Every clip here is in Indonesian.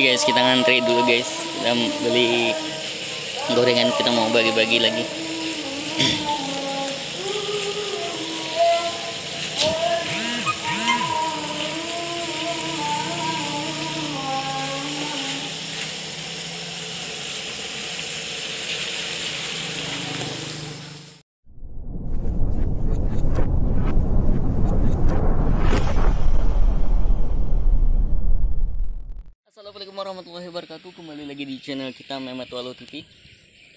guys kita ngantri dulu guys. Kita beli gorengan kita mau bagi-bagi lagi di channel kita Mehmet Walu TV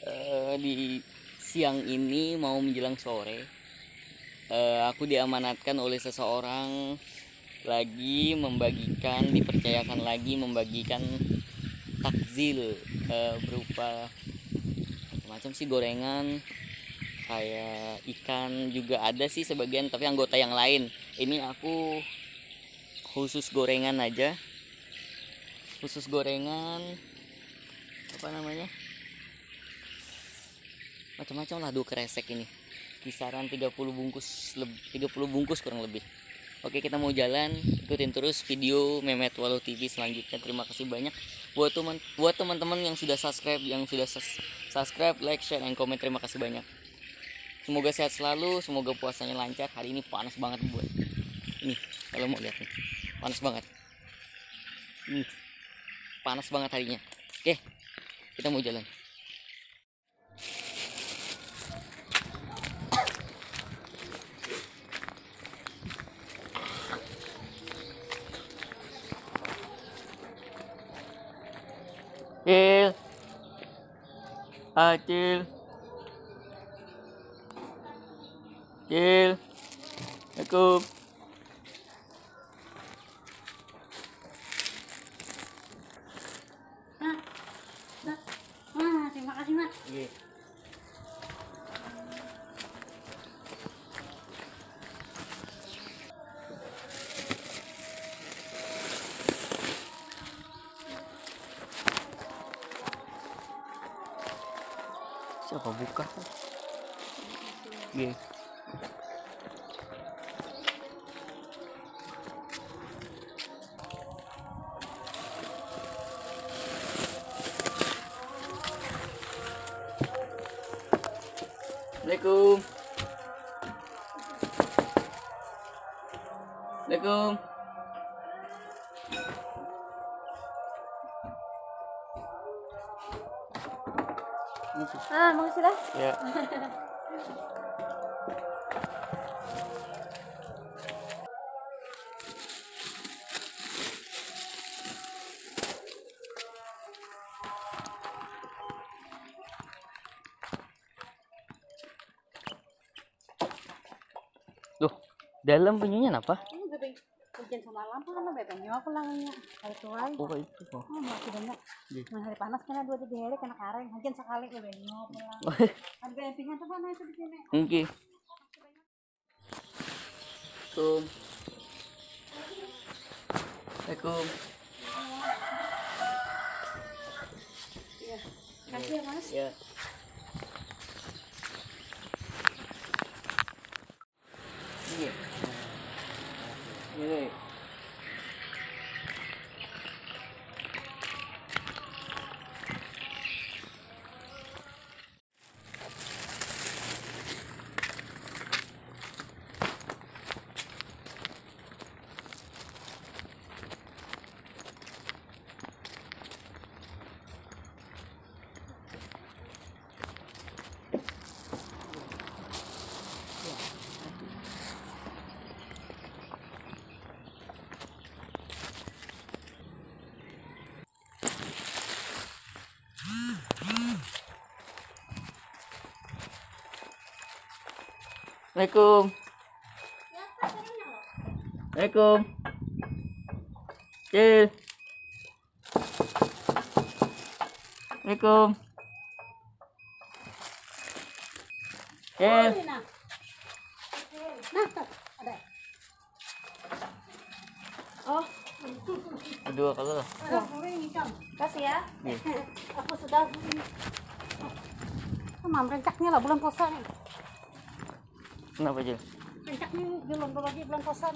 Eh, di siang ini mau menjelang sore eh, aku diamanatkan oleh seseorang lagi membagikan dipercayakan lagi membagikan takjil eh, berupa macam sih gorengan kayak ikan juga ada sih sebagian tapi anggota yang lain. Ini aku khusus gorengan aja. Khusus gorengan apa namanya? Macam-macam lah dua kresek ini. Kisaran 30 bungkus leb- 30 bungkus kurang lebih. Oke kita mau jalan. Ikutin terus video Memet Walau TV selanjutnya. Terima kasih banyak. Buat teman buat teman-teman yang sudah subscribe yang sudah subscribe like share dan komen terima kasih banyak. Semoga sehat selalu semoga puasanya lancar. Hari ini panas banget buat. Ini kalau mau lihat nih. Panas banget. Ini panas banget harinya. Oke kita mau jalan. Cil. Acil Cil. Assalamualaikum Siapa buka? Iya. Assalamualaikum. Assalamualaikum. Ah, makasih lah. Ya. Loh, dalam penyunya apa? Hujan sama lampu kan bebek nyawa aku langnya. Kalau tuai. Oh, itu kok. Oh, masih banyak. Iya. Nah, hari panas karena dua tiga hari kena kareng. Hujan sekali bebek nyawa pulang. Harga empingnya tuh mana itu di sini? Oke. Assalamualaikum. Assalamualaikum. Iya. Kasih ya, Mas. Ya. Iya. Ini. Assalamualaikum. Assalamualaikum. Cil. Assalamualaikum. Cil. Oh, Dua kalau lah. kasih ya. Iya. Aku sudah Sama merencaknya lah bulan puasa nih. Kenapa jil? Kencak nih belum lagi belum kosan.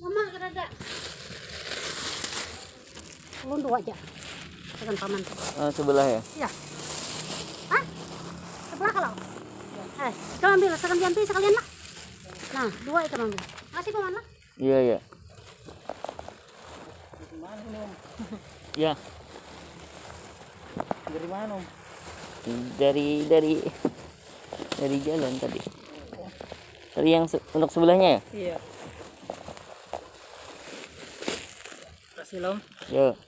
Mama kerada. Ulun dua aja. Dengan paman. Uh, sebelah ya? Iya. Hah? Sebelah kalau? Iya. Eh, kita ambil sekalian tuh sekalian lah. Nah, dua itu ambil. Masih paman lah. Iya, iya. Mana Om? Ya. Dari mana Om? Dari dari dari jalan tadi. dari yang se untuk sebelahnya ya? Iya. Kasih Om. Ya.